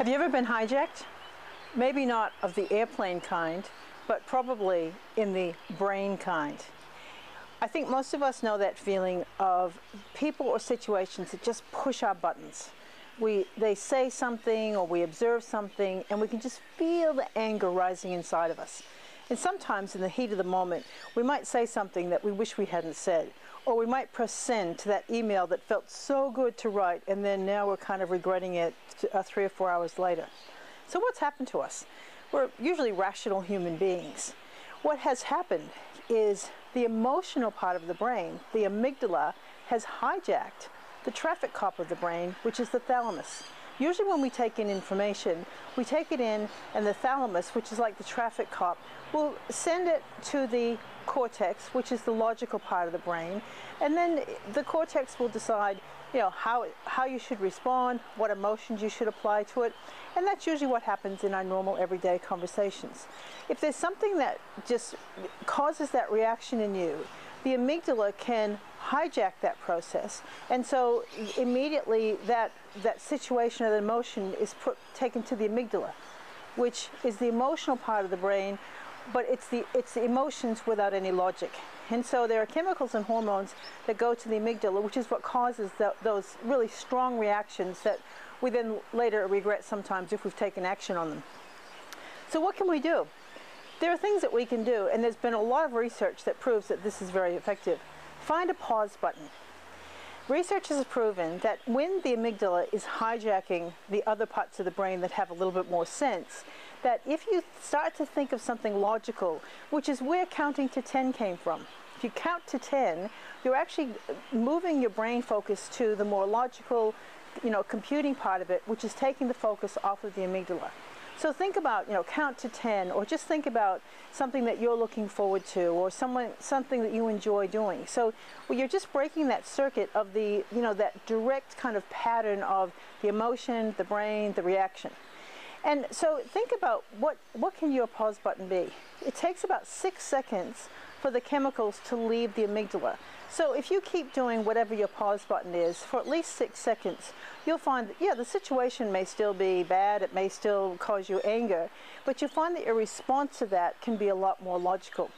Have you ever been hijacked? Maybe not of the airplane kind, but probably in the brain kind. I think most of us know that feeling of people or situations that just push our buttons. We, they say something or we observe something and we can just feel the anger rising inside of us. And sometimes in the heat of the moment, we might say something that we wish we hadn't said. Or we might press send to that email that felt so good to write, and then now we're kind of regretting it uh, three or four hours later. So, what's happened to us? We're usually rational human beings. What has happened is the emotional part of the brain, the amygdala, has hijacked the traffic cop of the brain, which is the thalamus. Usually when we take in information, we take it in and the thalamus, which is like the traffic cop, will send it to the cortex, which is the logical part of the brain, and then the cortex will decide, you know, how, how you should respond, what emotions you should apply to it, and that's usually what happens in our normal everyday conversations. If there's something that just causes that reaction in you, the amygdala can hijack that process. And so immediately that, that situation or the emotion is put, taken to the amygdala, which is the emotional part of the brain, but it's the, it's the emotions without any logic. And so there are chemicals and hormones that go to the amygdala, which is what causes the, those really strong reactions that we then later regret sometimes if we've taken action on them. So what can we do? There are things that we can do, and there's been a lot of research that proves that this is very effective. Find a pause button. Research has proven that when the amygdala is hijacking the other parts of the brain that have a little bit more sense, that if you start to think of something logical, which is where counting to 10 came from, if you count to 10, you're actually moving your brain focus to the more logical, you know, computing part of it, which is taking the focus off of the amygdala. So think about, you know, count to 10 or just think about something that you're looking forward to or someone something that you enjoy doing. So well, you're just breaking that circuit of the, you know, that direct kind of pattern of the emotion, the brain, the reaction. And so think about what, what can your pause button be? It takes about six seconds for the chemicals to leave the amygdala. So if you keep doing whatever your pause button is for at least six seconds, you'll find that, yeah, the situation may still be bad, it may still cause you anger, but you find that your response to that can be a lot more logical.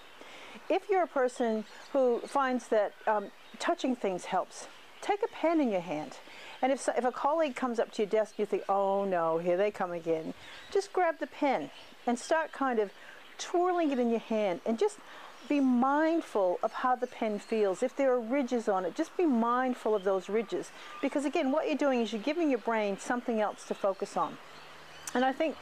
If you're a person who finds that um, touching things helps, take a pen in your hand. And if, if a colleague comes up to your desk, you think, oh no, here they come again, just grab the pen and start kind of twirling it in your hand and just be mindful of how the pen feels. If there are ridges on it, just be mindful of those ridges. Because again, what you're doing is you're giving your brain something else to focus on. And I think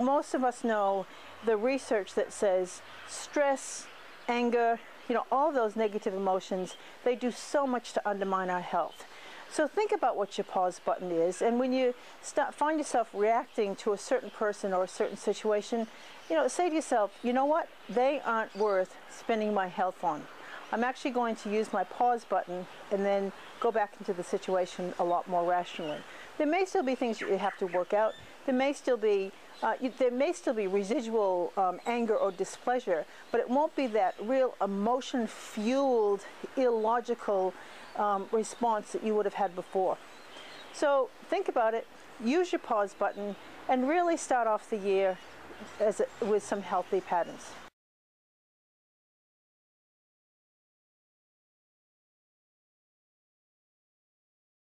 most of us know the research that says stress, anger, you know, all those negative emotions, they do so much to undermine our health. So think about what your pause button is, and when you start, find yourself reacting to a certain person or a certain situation, you know, say to yourself, you know what? They aren't worth spending my health on. I'm actually going to use my pause button and then go back into the situation a lot more rationally. There may still be things you have to work out. There may still be uh, you, there may still be residual um, anger or displeasure, but it won't be that real emotion-fueled, illogical um, response that you would have had before. So think about it, use your pause button, and really start off the year as a, with some healthy patterns.